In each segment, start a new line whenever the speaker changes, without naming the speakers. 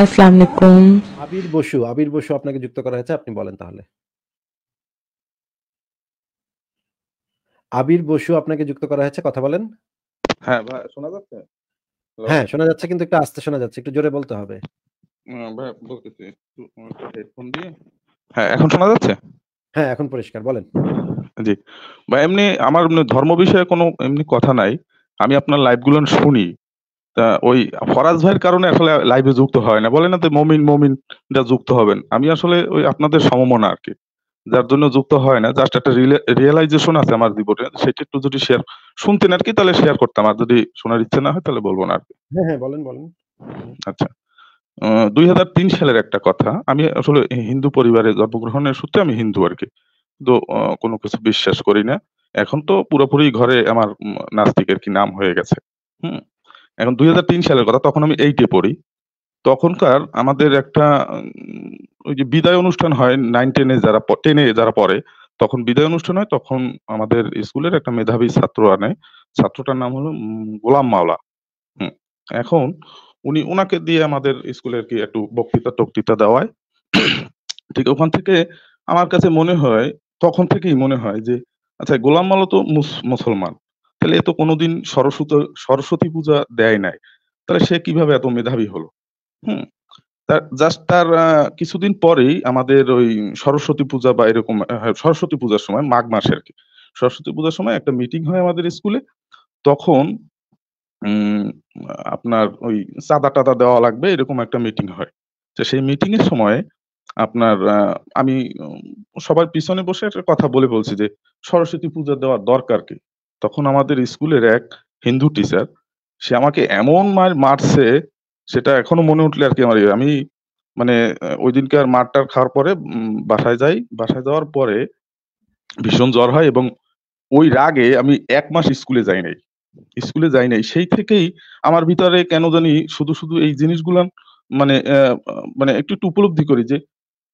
আসসালামু আলাইকুম।
আবির বসু, আবির বসু আপনাকে যুক্ত করা হয়েছে। আপনি বলেন তাহলে। আবির বসু আপনাকে যুক্ত করা হয়েছে। কথা বলেন।
হ্যাঁ, ভাই শোনা যাচ্ছে?
হ্যাঁ, শোনা যাচ্ছে কিন্তু একটু আস্তে শোনা যাচ্ছে। একটু জোরে বলতে হবে।
ভাই বলতেছি। একটু হেডফোন দিয়ে হ্যাঁ, এখন শোনা যাচ্ছে?
হ্যাঁ, এখন পরিষ্কার বলেন।
জি। ভাই এমনি আমার ধর্ম বিষয়ে কোনো এমনি কথা নাই। আমি আপনার লাইভগুলো শুনি। তা ওই ফরাজ ভাইয়ের কারণে আসলে লাইভে যুক্ত হয় না। বলে না যে মমিন, মমিনরা যুক্ত হবেন। আমি আসলে ওই আপনাদের সমমনা আর কি যার জন্য যুক্ত হয় না। জাস্ট একটা রিয়ালাইজেশন আছে আমার জীবনে। সেটা একটু যদি শেয়ার শুনতেন আর কি তাহলে শেয়ার করতাম। আর যদি শোনার ইচ্ছে না হয় তাহলে বলব না আরকি।
হ্যাঁ, হ্যাঁ, বলেন, বলেন।
আচ্ছা। ২০০৩ সালের একটা কথা। আমি আসলে হিন্দু পরিবারে জন্মগ্রহণের সূত্রে আমি হিন্দু আর কি তো কোনো কিছু বিশ্বাস করি না। এখন তো পুরোপুরি ঘরে আমার উম নাস্তিক আরকি নাম হয়ে গেছে। হুম? এখন ২০০৩ সালের কথা তখন আমি এইটে পড়ি। তখনকার আমাদের একটা ওই যে বিদায় অনুষ্ঠান হয় নাইন টেনে যারা প 10 এ যারা পড়ে, তখন বিদায় অনুষ্ঠান হয় তখন আমাদের স্কুলের একটা মেধাবী ছাত্র আনে। ছাত্রটার নাম হলো গোলাম মাওলা। এখন উনি ওনাকে দিয়ে আমাদের স্কুলের কি একটু বক্তৃতা-টক্তৃতা দেওয়ায়। ঠিক ওখান থেকে আমার কাছে মনে হয়, তখন থেকেই মনে হয় যে আচ্ছা গোলাম মাওলা তো মুস মুসলমান। তাহলে এ তো কোনদিন সরস্বত সরস্বতী পূজা দেয় নাই। তাহলে সে কীভাবে এত মেধাবী হলো? হুম? তার জাস্ট তার কিছুদিন পরেই আমাদের ওই সরস্বতী পূজা বা এরকম সরস্বতী পূজার সময় মাঘ মাসে আরকি। সরস্বতী পূজার সময় একটা মিটিং হয় আমাদের স্কুলে। তখন আপনার ওই চাঁদা-টাদা দেওয়া লাগবে এরকম একটা মিটিং হয়। তো সেই মিটিং এর সময় আপনার আমি সবার পিছনে বসে একটা কথা বলে বলছি যে, "সরস্বতী পূজা দেওয়ার দরকার কি?" তখন আমাদের স্কুলের এক হিন্দু টিচার সে আমাকে এমন মার মারছে সেটা এখনও মনে উঠলে আর কি আমার ইয়ে আমি মানে ওই ঐদিনকার মার-টার খাওয়ার পরে বাসায় যাই। বাসায় যাওয়ার পরে ভীষণ জ্বর হয় এবং ওই রাগে আমি এক মাস স্কুলে যাই নাই। স্কুলে যাই নাই। সেই থেকেই আমার ভিতরে কেন জানি শুধু, শুধু এই জিনিসগুলো মানে মানে একটু, একটু উপলব্ধি করি যে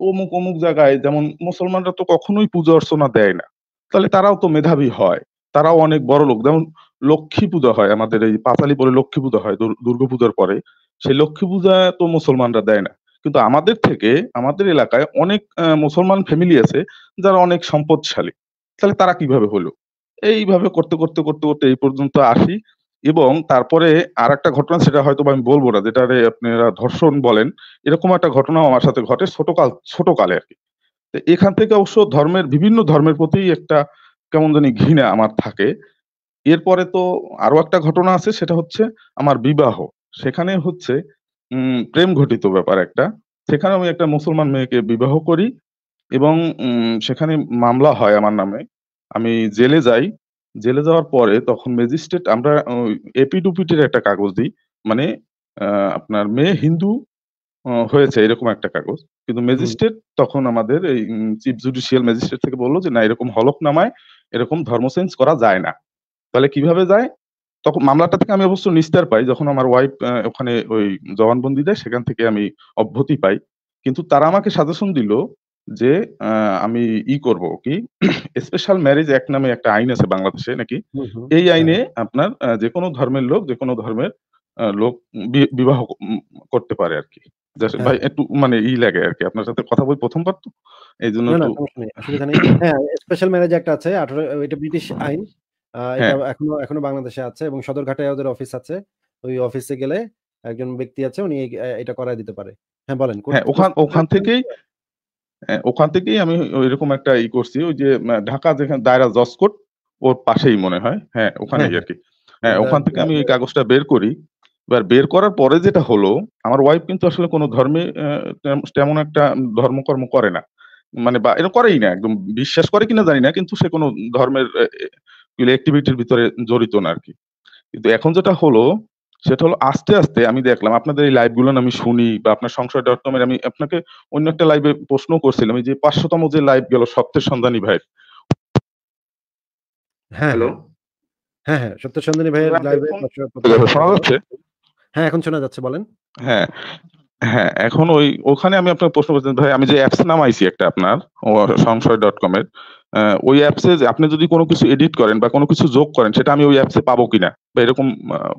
অমুক, অমুক জায়গায় যেমন মুসলমানরা তো কখনোই পূজা অর্চনা দেয় না। তাহলে তারাও তো মেধাবী হয়। তারাও অনেক বড়লোক। যেমন লক্ষ্মী পূজা হয় আমাদের এই পাঁচালী পরে লক্ষ্মী পূজা হয় দুর দুর্গাপূজার পরে। সেই লক্ষ্মী পূজা তো মুসলমানরা দেয় না। কিন্তু আমাদের থেকে আমাদের এলাকায় অনেক মুসলমান ফ্যামিলি আছে যারা অনেক সম্পদশালী। তাহলে তারা কীভাবে হলো? এইভাবে করতে, করতে, করতে, করতে এই পর্যন্ত আসি এবং তারপরে আর একটা ঘটনা সেটা হয়তোবা আমি বলব না যেটা আপনারা ধর্ষণ বলেন। এরকম একটা ঘটনাও আমার সাথে ঘটে ছোটকাল ছোটকালে আরকি। তো এখান থেকে অবশ্য ধর্মের বিভিন্ন ধর্মের প্রতি একটা কেমন জানি ঘৃণা আমার থাকে। এরপরে তো আরও একটা ঘটনা আছে সেটা হচ্ছে আমার বিবাহ। সেখানে হচ্ছে উম প্রেম ঘটিত ব্যাপার একটা। সেখানে আমি একটা মুসলমান মেয়েকে বিবাহ করি এবং সেখানে মামলা হয় আমার নামে। আমি জেলে যাই। জেলে যাওয়ার পরে তখন ম্যাজিস্ট্রেট আমরা এপিডুপিটের একটা কাগজ দিই। মানে আপনার মেয়ে হিন্দু হয়েছে এরকম একটা কাগজ। কিন্তু ম্যাজিস্ট্রেট তখন আমাদের এই চিফ জুডিশিয়াল ম্যাজিস্ট্রেট থেকে বলল যে, "না এরকম হলফনামায় এরকম ধর্ম চেঞ্জ করা যায় না।" তাহলে কীভাবে যায়? তখন মামলাটা থেকে আমি অবশ্য নিস্তার পাই। যখন আমার ওয়াইফ ওখানে ওই জবানবন্দি দেয় সেখান থেকে আমি অব্যাহতি পাই। কিন্তু তারা আমাকে সাজেশন দিল যে আমি ই করব কি স্পেশাল ম্যারেজ অ্যাক্ট নামে একটা আইন আছে বাংলাদেশে নাকি। এই আইনে
হ্যাঁ।
আপনার আ যেকোনো ধর্মের লোক যেকোনো ধর্মের আ লোক বিবাহ করতে পারে। জাস্ট ভাই
হ্যাঁ।
একটু মানে ই লাগে আরকি। আপনার সাথে কথা বলি ১ম বার তো। একটু।
অসুবিধা নেই। হ্যাঁ, স্পেশাল ম্যারেজ অ্যাক্ট আছে। ১৮ এটা ব্রিটিশ আইন।
হ্যাঁ।
এখনও, এখনও বাংলাদেশে আছে এবং সদরঘাটে ওদের অফিস আছে। ওই অফিসে গেলে একজন ব্যক্তি আছে উনি এটা করায় দিতে পারে। হ্যাঁ, বলেন।
হ্যাঁ, ওখান ওখান থেকেই হ্যাঁ, ওখান থেকেই আমি ওইরকম একটা ই করছি। ওই যে ঢাকা যেখানে দায়রা জজ কোর্ট ওর পাশেই মনে হয়। হ্যাঁ, ওখানেই
হ্যাঁ।
আরকি। হ্যাঁ, ওখান থেকে আমি এই কাগজটা বের করি। এবার বের করার পরে যেটা হলো, আমার ওয়াইফ কিন্তু আসলে কোনো ধর্মে তেমন একটা ধর্মকর্ম করে না। মানে বা এটা করেই না একদম বিশ্বাস করে কিনা জানি না। কিন্তু সে কোনো ধর্মের এক্টিভিটির ভিতরে জড়িত না আরকি। কিন্তু এখন যেটা হলো সেটা হলো আস্তে, আস্তে আমি দেখলাম আপনাদের এই লাইভগুলো আমি শুনি বা আপনার সংশয়.com এর আমি আপনাকে অন্য একটা লাইভে প্রশ্ন করছিলাম। এই যে ৫০০ তম যে লাইভ গেল সত্যের সন্ধানী ভাইয়ের।
হ্যাঁ,
হ্যালো?
হ্যাঁ। হ্যাঁ, হ্যাঁ। সত্য সন্ধানী ভাইয়ের লাইভে
শোনা যাচ্ছে?
হ্যাঁ, এখন শোনা যাচ্ছে বলেন।
হ্যাঁ, হ্যাঁ, এখন ওই ওখানে আমি আপনাকে প্রশ্ন করছিলাম ভাই আমি যে অ্যাপস নামাইছি একটা আপনার ও সংশয়.com এর আ ওই অ্যাপসে আপনি যদি কোন কিছু এডিট করেন বা কোন কিছু যোগ করেন সেটা আমি ওই অ্যাপসে পাবো কিনা? বা এরকম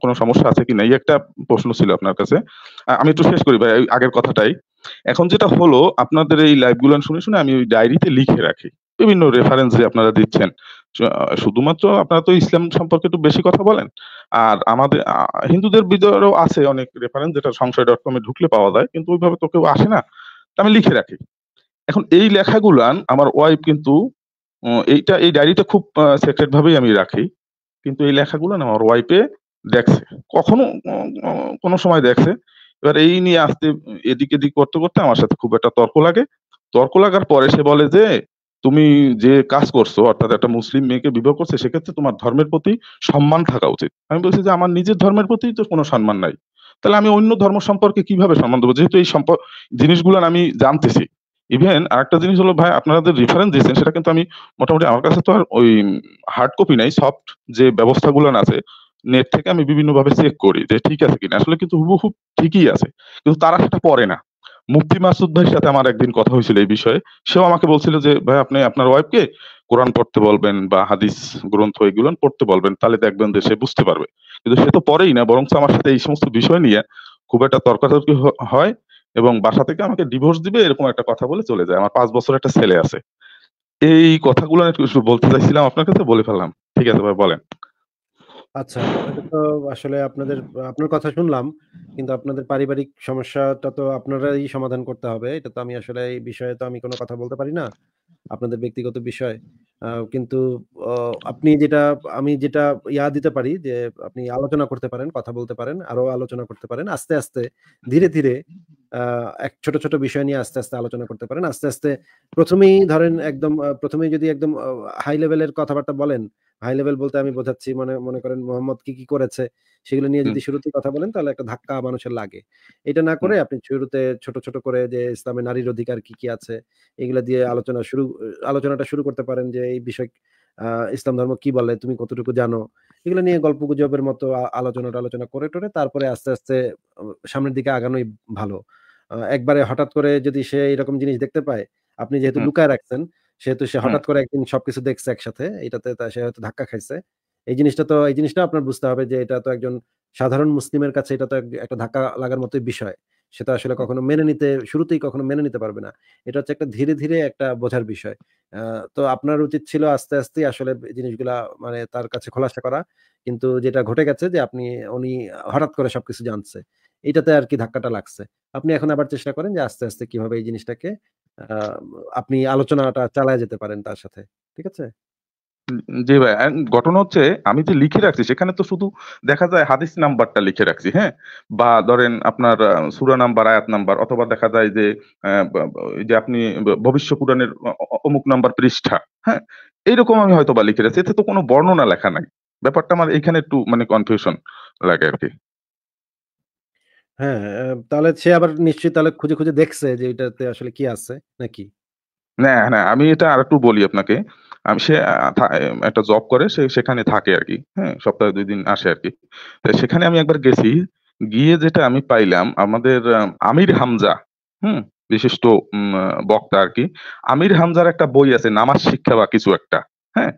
কোন সমস্যা আছে কিনা? এই একটা প্রশ্ন ছিল আপনার কাছে। আমি একটু শেষ করি ভাই আগের কথাটাই। এখন যেটা হলো আপনাদের এই লাইভ গুলান শুনে, শুনে আমি ওই ডায়েরিতে লিখে রাখি। বিভিন্ন রেফারেন্স যে আপনারা দিচ্ছেন। শুধুমাত্র আপনারা তো ইসলাম সম্পর্কে একটু বেশি কথা বলেন। আর আমাদের হিন্দুদের ভিতরেও আছে অনেক রেফারেন্স যেটা সংশয়.com এ ঢুকলে পাওয়া যায়। কিন্তু ওইভাবে তো কেউ আসে না। আমি লিখে রাখি। এখন এই লেখাগুলান আমার ওয়াইফ কিন্তু এইটা এই ডায়েরিটা খুব সিক্রেট ভাবেই আমি রাখি। কিন্তু এই লেখাগুলান আমার ওয়াইফে দেখছে। কখনো অ সময় দেখছে। এবার এই নিয়ে আসতে এদিক, এদিক করতে, করতে আমার সাথে খুব একটা তর্ক লাগে। তর্ক লাগার পরে সে বলে যে, "তুমি যে কাজ করছ অর্থাৎ একটা মুসলিম মেয়েকে বিবাহ করছে সেক্ষেত্রে তোমার ধর্মের প্রতি সম্মান থাকা উচিত।" আমি বলছি যে, "আমার নিজের ধর্মের প্রতিই তো কোনো সম্মান নাই। তাহলে আমি অন্য ধর্ম সম্পর্কে কীভাবে সম্মান দেবো যেহেতু এই সম্প জিনিসগুলান আমি জানতেছি।" ইভেন আরেকটা জিনিস হলো ভাই আপনারা যে রেফারেন্স দিয়েছেন সেটা কিন্তু আমি মোটামুটি আমার কাছে তো আর ওই হার্ড কপি নাই। সফট যে ব্যবস্থাগুলান আছে নেট থেকে আমি বিভিন্নভাবে চেক করি যে ঠিক আছে কিনা। আসলে কিন্তু হুবহু ঠিকই আছে। কিন্তু তারা সেটা পড়ে না। মুফতি মাসুদ ভাইয়ের সাথে আমার একদিন কথা হয়েছিল এই বিষয়ে। সেও আমাকে বলছিল যে, "ভাই আপনি আপনার ওয়াইফকে কোরআন পড়তে বলবেন বা হাদিস গ্রন্থ এগুলান পড়তে বলবেন। তাহলে দেখবেন যে সে বুঝতে পারবে।" কিন্তু সে তো পড়েই না বরং আমার সাথে এই সমস্ত বিষয় নিয়ে খুব একটা তর্কাতর্কি হয় এবং বাসা থেকে আমাকে ডিভোর্স দিবে এরকম একটা কথা বলে চলে যায়। আমার পাঁচ বছর একটা ছেলে আছে। এই কথাগুলো বলতে চাইছিলাম আপনার কাছে বলে ফেললাম। ঠিক আছে ভাই বলেন।
আচ্ছা, তো আসলে আপনাদের আপনার কথা শুনলাম। কিন্তু আপনাদের পারিবারিক সমস্যাটা তো আপনারাই সমাধান করতে হবে। এটা তো আমি আসলে এই বিষয়ে তো আমি কোন কথা বলতে পারি না। আপনাদের ব্যক্তিগত বিষয়। কিন্তু আপনি যেটা আমি যেটা ইয়া দিতে পারি যে আপনি আলোচনা করতে পারেন, কথা বলতে পারেন, আরও আলোচনা করতে পারেন। আস্তে, আস্তে ধীরে, ধীরে এক ছোট, ছোট বিষয় নিয়ে আস্তে, আস্তে আলোচনা করতে পারেন। আস্তে, আস্তে ১ম এই ধরেন একদম আ ১ম এই যদি একদম হাই লেভেলের কথাবার্তা বলেন, হাই লেভেল বলতে আমি বোঝাচ্ছি মনে মনে করেন মোহাম্মদ কি, কি করেছে সেগুলো নিয়ে যদি শুরুতেই কথা বলেন তাহলে একটা ধাক্কা মানুষের লাগে। এটা না করে আপনি শুরুতে ছোট, ছোট করে যে ইসলামে নারীর অধিকার কি, কি আছে এগুলা দিয়ে আলোচনা শুরু আলোচনাটা শুরু করতে পারেন যে এই বিষয় ইসলাম ধর্ম কি বলে? তুমি কতটুকু জানো? এগুলো নিয়ে গল্পগুজবের মতো আ আলোচনা-টালোচনা করে টরে তারপরে আস্তে, আস্তে সামনের দিকে আগানোই ভালো। একবারে হঠাৎ করে যদি সে এরকম জিনিস দেখতে পায়, আপনি যেহেতু। লুকায় রাখছেন, সেহেতু সে হঠাৎ করে একদিন সবকিছু দেখছে একসাথে। এটাতে সে হয়তো ধাক্কা খাইছে। এই জিনিসটা তো এই জিনিসটা আপনার বুঝতে হবে যে এটা তো একজন সাধারণ মুসলিমের কাছে এটা তো একটা ধাক্কা লাগার মতোই বিষয়। সে তো আসলে কখনো মেনে নিতে শুরুতেই কখনো মেনে নিতে পারবে না। এটা হচ্ছে একটা ধীরে, ধীরে একটা বোঝার বিষয়। তো আপনার উচিত ছিল আস্তে, আস্তেই আসলে জিনিসগুলা মানে তার কাছে খোলাসা করা। কিন্তু যেটা ঘটে গেছে যে আপনি উনি হঠাৎ করে সবকিছু জানছে। এটাতে আরকি ধাক্কাটা লাগছে। আপনি এখন আবার চেষ্টা করেন যে আস্তে, আস্তে কীভাবে এই জিনিসটাকে আপনি আলোচনাটা চালায় যেতে পারেন তার সাথে। ঠিক আছে?
জি ভাই। ঘটনা হচ্ছে আমি যে লিখে রাখছি সেখানে তো শুধু দেখা যায় হাদিস নাম্বারটা লিখে রাখছি, হ্যাঁ? বা ধরেন আপনার সুরা নাম্বার, আয়াত নাম্বার অথবা দেখা যায় যে যে আপনি ভবিষ্য পুরাণের অমুক নাম্বার পৃষ্ঠা, হ্যাঁ? এইরকম আমি হয়তো বা লিখে রাখছি। এতে তো কোনো বর্ণনা লেখা নাই। ব্যাপারটা আমার এখানে একটু মানে কনফিউশন লাগে আর
কি হ্যাঁ, তাহলে সে আবার নিশ্চয়ই তাহলে খুঁজে, খুঁজে দেখছে যে এটাতে আসলে কি আছে নাকি?
না, না আমি এটা আরেকটু বলি আপনাকে। আমি সে একটা জব করে সে সেখানে থাকে আর কি হ্যাঁ? সপ্তাহে দুই দিন আসে আরকি। তো সেখানে আমি একবার গেছি। গিয়ে যেটা আমি পাইলাম আমাদের আমির হামজা, হুম? বিশিষ্ট উম আর বক্তা আরকি। আমির হামজার একটা বই আছে নামাজ শিক্ষা বা কিছু একটা। হ্যাঁ?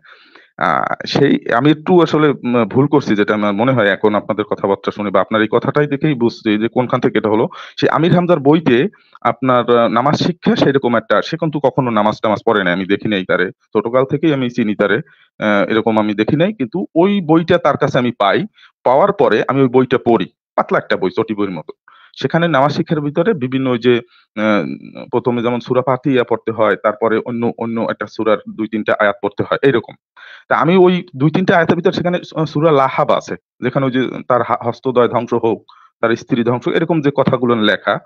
সেই আমি একটু আসলে ভুল করছি যেটা আমার মনে হয় এখন আপনাদের কথাবার্তা শুনে বা আপনার এই কথাটাই দেখেই বুঝছি যে কোনখান থেকে এটা হলো। সেই আমির হামদার বইতে আপনার নামাজ শিক্ষা সেরকম একটা সে কিন্তু কখনো নামাজ-টামাজ পড়ে নাই। আমি দেখি নাই তারে। ছোটকাল থেকেই আমি চিনি তারে। এরকম আমি দেখি নাই। কিন্তু ওই বইটা তার কাছে আমি পাই। পাওয়ার পরে আমি ওই বইটা পড়ি। পাতলা একটা বই, চটি বইয়ের মতো। সেখানে নামাজ শিক্ষার ভিতরে বিভিন্ন ওই যে অ্যা ১ম এ যেমন সূরা ফাতিহা পড়তে হয়, তারপরে অন্য, অন্য একটা সূরার দুই তিনটা আয়াত পড়তে হয়, এরকম তা আমি ওই ২-৩ টা আয়াতের ভিতরে সেখানে সুরা লাহাব আছে। যেখানে ওই যে তার হস্তদয় ধ্বংস হোক, তার স্ত্রী ধ্বংস এরকম যে কথাগুলো লেখা,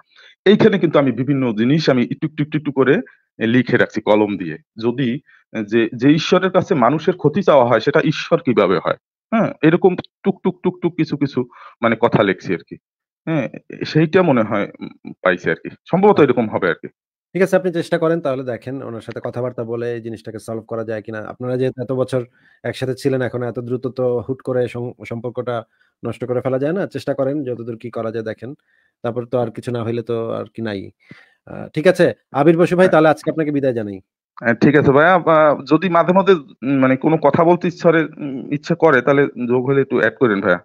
এইখানে কিন্তু আমি বিভিন্ন জিনিস আমি একটু, একটু, একটু, করে লিখে রাখছি কলম দিয়ে। যদি যে, যে ঈশ্বরের কাছে মানুষের ক্ষতি চাওয়া হয় সেটা ঈশ্বর কীভাবে হয়? হ্যাঁ? এরকম টুক, টুক, টুক, টুক কিছু, কিছু মানে কথা লিখছি আরকি। হ্যাঁ? সেইটা মনে হয় পাইছে পাইছি আরকি। সম্ভবত
আচ্ছা।
এরকম হবে আরকি।
ঠিক আছে আপনি চেষ্টা করেন তাহলে দেখেন উনার সাথে কথাবার্তা বলে এই জিনিসটাকে সলভ করা যায় কিনা। আপনারা যেহেতু এত বছর একসাথে ছিলেন এখন এত দ্রুত তো হুট করে সং সম্পর্কটা নষ্ট করে ফেলা যায় না। চেষ্টা করেন যতদূর কি করা যায় দেখেন। তারপর তো আর কিছু না হইলে তো আর কি নাই। আ ঠিক আছে। আবির বসু ভাই
হ্যাঁ।
তাহলে আজকে আপনাকে বিদায় জানাই।
হ্যাঁ, ঠিক আছে ভাইয়া আ যদি মাঝে, মাঝে মানে কোনো কথা বলতে ইচ্ছারে উম ইচ্ছা করে তাহলে যোগ হলে একটু এড কইরেন ভাইয়া।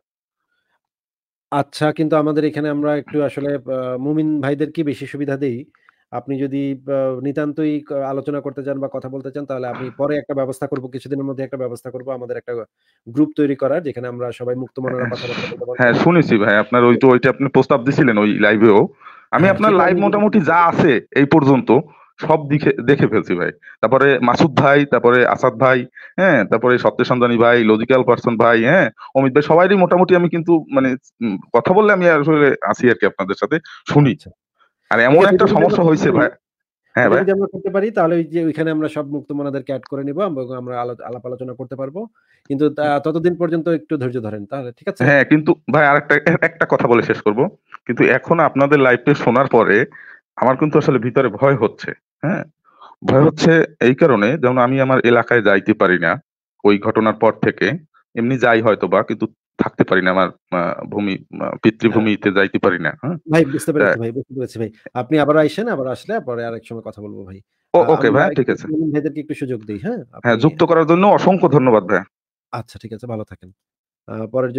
আচ্ছা, কিন্তু আমাদের এখানে আমরা একটু আসলে আ মুমিন ভাইদেরকে বেশি সুবিধা দেই। আপনি যদি আ নিতান্তই ক আলোচনা করতে চান বা কথা বলতে চান তাহলে আমি পরে একটা ব্যবস্থা করব। কিছুদিনের মধ্যে একটা ব্যবস্থা করব। আমাদের একটা গ্রুপ তৈরি করার যেখানে আমরা সবাই মুক্ত মনের কথাবার্তা বলতে পারব।
হ্যাঁ, শুনেছি ভাই আপনার ওই তো ওইটা আপনি প্রস্তাব দিছিলেন ওই লাইভেও। আমি
হ্যাঁ,
আপনার
সেটা
লাইভ
আমি
মোটামুটি যা আছে এই পর্যন্ত সব দিকে দেখে ফেলছি ভাই। তারপরে মাসুদ ভাই, তারপরে আসাদ ভাই, হ্যাঁ? তারপরে সত্য সন্ধানী ভাই, লজিক্যাল পার্সন ভাই, হ্যাঁ? অমিত ভাই সবাইরই মোটামুটি আমি কিন্তু মানে কথা বললে আমি আসলে আছি আরকি আপনাদের সাথে শুনি।
আচ্ছা।
আর এমন একটা সমস্যা
হয়েছে
ভাই হ্যাঁ ভাই।
আমরা করতে পারি তাহলে ওই যে ওইখানে আমরা সব মুক্ত মুক্তমনাদেরকে এড করে নিব আমরা আলাপ আলোচনা করতে পারব। কিন্তু ততদিন পর্যন্ত একটু ধৈর্য ধরেন। তাহলে ঠিক আছে?
হ্যাঁ, কিন্তু ভাই আরেকটা একটা কথা বলে শেষ করব। কিন্তু এখন আপনাদের লাইভটা শোনার পরে আমার কিন্তু আসলে ভিতরে ভয় হচ্ছে। হ্যাঁ? ভয় হচ্ছে এই কারণে যেমন আমি আমার এলাকায় যাইতে পারি না। ওই ঘটনার পর থেকে। এমনি যাই হয়তোবা কিন্তু থাকতে পারি না আমার আ ভূমি আ
হ্যাঁ।
পিতৃভূমিতে যাইতে পারি না। হ্যাঁ?
ভাই বুঝতে
তা
পেরেছি ভাই, বুঝতে পেরেছি ভাই। আপনি আবার আইসেন, আবার আসলে পরে আরেক সময় কথা বলব ভাই।
ও
আ
ওকে
আমি
ভাইয়া ঠিক
আরেকটু
আছে।
ভাইদেরকে একটু সুযোগ দেই, হ্যাঁ?
হ্যাঁ,
আপনি
যুক্ত করার জন্য অসংখ্য ধন্যবাদ ভাইয়া।
আচ্ছা ঠিক আছে, ভালো থাকেন। আ পরের